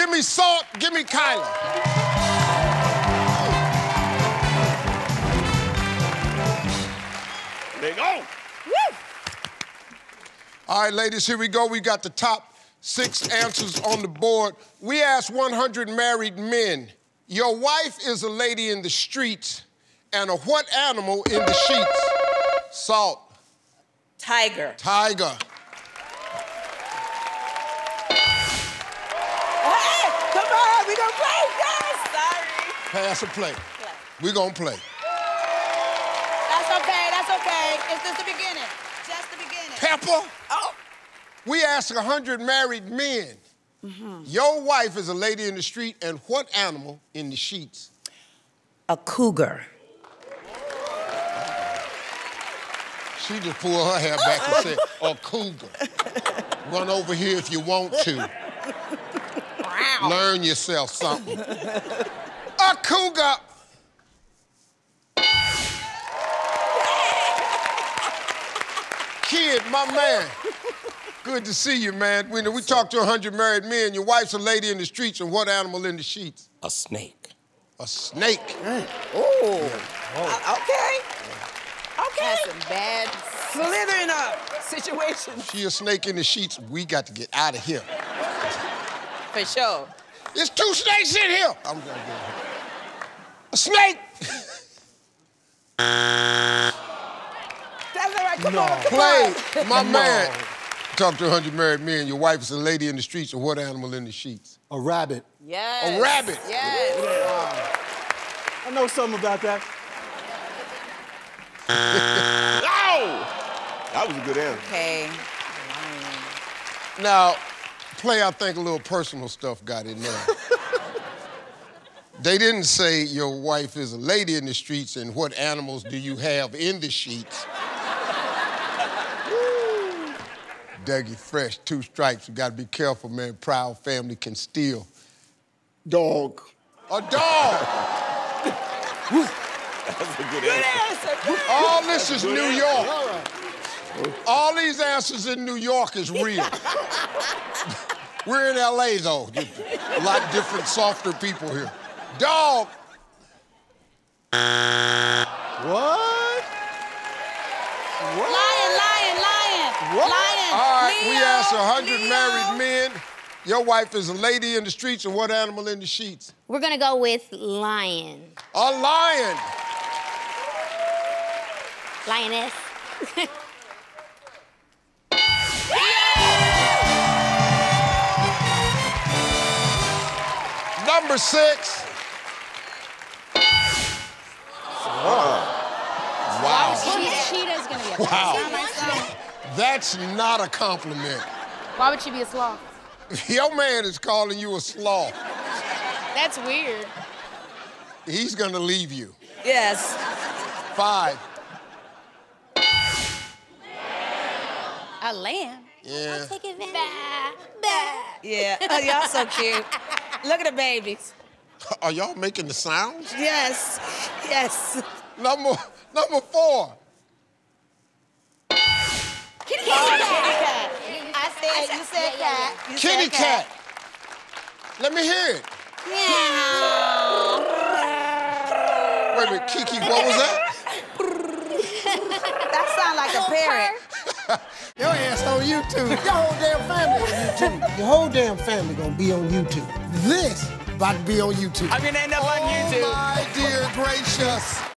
Give me Salt, give me Kyla. They go. All right, ladies, here we go. We got the top six answers on the board. We asked 100 married men, your wife is a lady in the streets and a what animal in the sheets? Salt. Tiger. Tiger. We gonna play, guys. Sorry. Pass or play? we gonna play. That's okay, that's okay. It's just the beginning. Just the beginning. Pepper. Oh. We asked 100 married men, Mm -hmm. your wife is a lady in the street and what animal in the sheets? A cougar. She just pulled her hair back and said, a cougar. Run over here if you want to. Learn yourself something. A cougar. Kid, my man. Good to see you, man. We, we talked to 100 married men. Your wife's a lady in the streets, and what animal in the sheets? A snake. A snake. Ooh. Uh, okay. Okay. That's some bad Slithering up situations. She a snake in the sheets. We got to get out of here. For sure. There's two snakes in here. I'm gonna get her. A snake. That's all right. Come on. Come Play, on. my man. Talk to 100 married men. Your wife is a lady in the streets, and what animal in the sheets? A rabbit. Yes. A rabbit. Yes. I know something about that. Oh! That was a good answer. Okay. Now, play, I think a little personal stuff got in there. they didn't say your wife is a lady in the streets, and what animals do you have in the sheets? Dougie Fresh, two stripes. You gotta be careful, man. Proud family can steal. Dog. A dog. That's a good answer. All this is New York. All these answers in New York is real. We're in LA though. A lot different, softer people here. Dog. What? what? Lion, lion, lion. Lion. All right, we asked 100 Leo. married men. Your wife is a lady in the streets, and what animal in the sheets? We're gonna go with lion. A lion. Lioness. Number six. Wow. She, cheetah's gonna be a Wow. That's not a compliment. Why would she be a sloth? Your man is calling you a sloth. That's weird. He's gonna leave you. Yes. Five. A lamb. Yeah. I'll Take it back. Bah. Yeah. Oh, y'all so cute. Look at the babies. Are y'all making the sounds? Yes. Yes. Number number four. Kitty Oh, cat. kitty cat. I said, you said yeah, yeah, cat. You Kitty said cat. Let me hear it. Yeah. Wait a minute, Keke, what was that? That sound like a parrot. Your ass on YouTube. Your whole damn family on YouTube. Your whole damn family gonna be on YouTube. This about to be on YouTube. I'm gonna end up on YouTube. Oh, my dear gracious.